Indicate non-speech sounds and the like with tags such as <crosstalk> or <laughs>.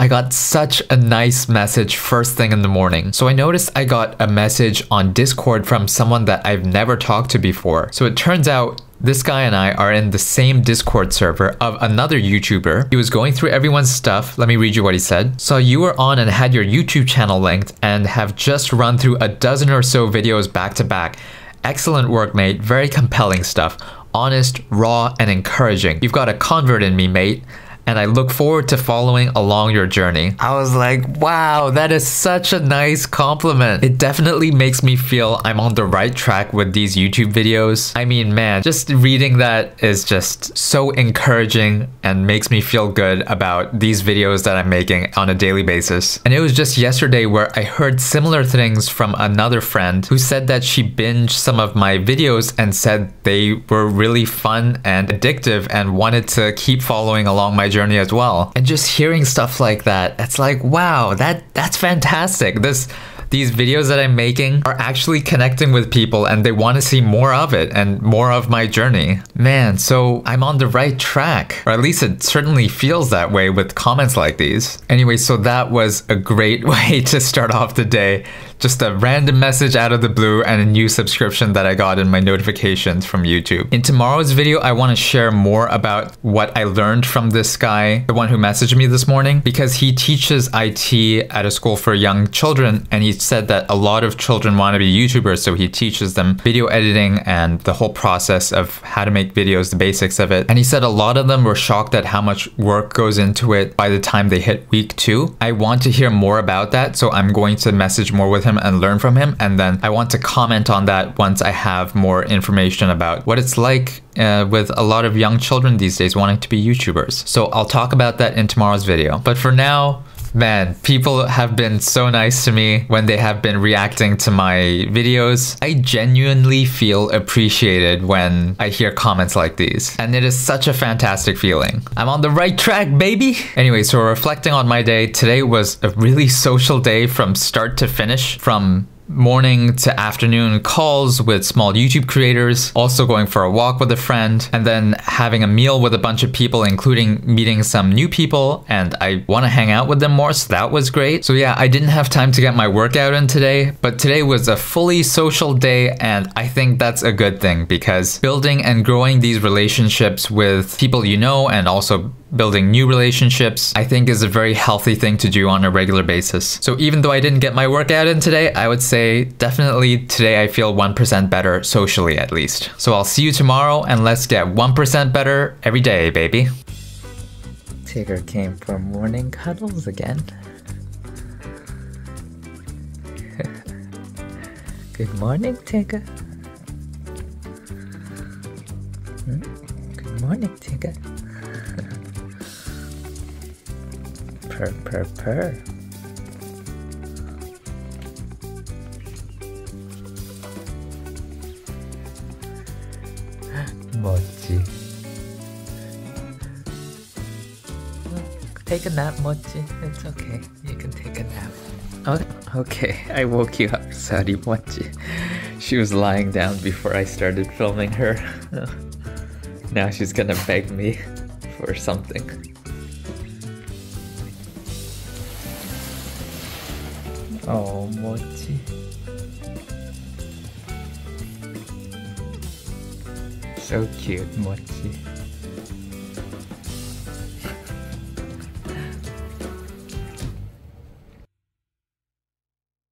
I got such a nice message first thing in the morning. So I noticed I got a message on Discord from someone that I've never talked to before. So it turns out this guy and I are in the same Discord server of another YouTuber. He was going through everyone's stuff. Let me read you what he said. So you were on and had your YouTube channel linked and have just run through a dozen or so videos back to back. Excellent work, mate. Very compelling stuff. Honest, raw, and encouraging. You've got a convert in me, mate and I look forward to following along your journey. I was like, wow, that is such a nice compliment. It definitely makes me feel I'm on the right track with these YouTube videos. I mean, man, just reading that is just so encouraging and makes me feel good about these videos that I'm making on a daily basis. And it was just yesterday where I heard similar things from another friend who said that she binged some of my videos and said they were really fun and addictive and wanted to keep following along my journey journey as well. And just hearing stuff like that, it's like, wow, that that's fantastic. This these videos that I'm making are actually connecting with people and they want to see more of it and more of my journey. Man, so I'm on the right track, or at least it certainly feels that way with comments like these. Anyway, so that was a great <laughs> way to start off the day just a random message out of the blue and a new subscription that I got in my notifications from YouTube. In tomorrow's video, I want to share more about what I learned from this guy, the one who messaged me this morning, because he teaches IT at a school for young children and he said that a lot of children want to be YouTubers, so he teaches them video editing and the whole process of how to make videos, the basics of it. And he said a lot of them were shocked at how much work goes into it by the time they hit week two. I want to hear more about that, so I'm going to message more with him and learn from him. And then I want to comment on that once I have more information about what it's like uh, with a lot of young children these days wanting to be YouTubers. So I'll talk about that in tomorrow's video. But for now, Man, people have been so nice to me when they have been reacting to my videos. I genuinely feel appreciated when I hear comments like these. And it is such a fantastic feeling. I'm on the right track, baby! Anyway, so reflecting on my day, today was a really social day from start to finish. From morning to afternoon calls with small YouTube creators, also going for a walk with a friend, and then having a meal with a bunch of people, including meeting some new people. And I want to hang out with them more, so that was great. So, yeah, I didn't have time to get my workout in today, but today was a fully social day, and I think that's a good thing because building and growing these relationships with people you know and also building new relationships, I think is a very healthy thing to do on a regular basis. So even though I didn't get my workout in today, I would say definitely today I feel 1% better socially at least. So I'll see you tomorrow and let's get 1% better every day, baby. Tigger came for morning cuddles again. <laughs> Good morning, Tigger. Hmm? Good morning, Tigger. <laughs> purr, purr, purr. <gasps> Mochi. Take a nap, Mochi. It's okay. You can take a nap. Oh, okay. I woke you up, sorry, Mochi. She was lying down before I started filming her. <laughs> now she's gonna beg me for something. Oh, Mochi. So cute, Mochi.